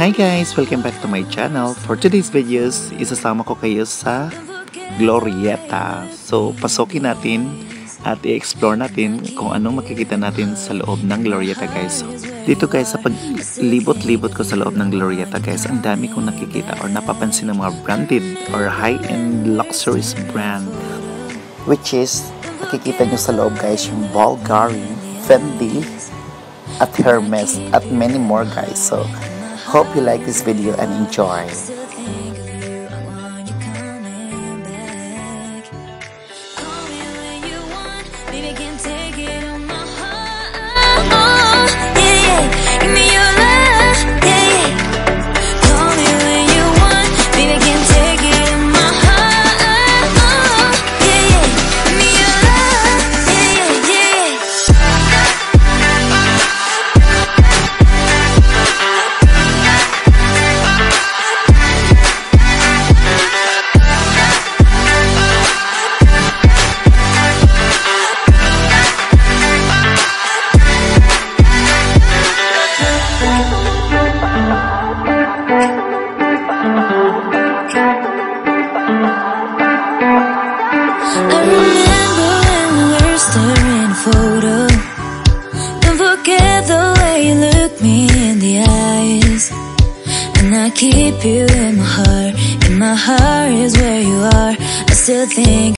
Hi guys! Welcome back to my channel. For today's videos, isasama ko kayo sa Glorieta. So, pasokin natin at i-explore natin kung anong makikita natin sa loob ng Glorieta guys. So, dito guys, sa paglibot-libot ko sa loob ng Glorieta guys, ang dami kong nakikita or napapansin ng mga branded or high-end luxurious brand. Which is, makikita nyo sa loob guys, yung Bulgari, Fendi, at Hermes, at many more guys. So, Hope you like this video and enjoy. I remember when we were staring forget the way you look me in the eyes. And I keep you in my heart. In my heart is where you are. I still think.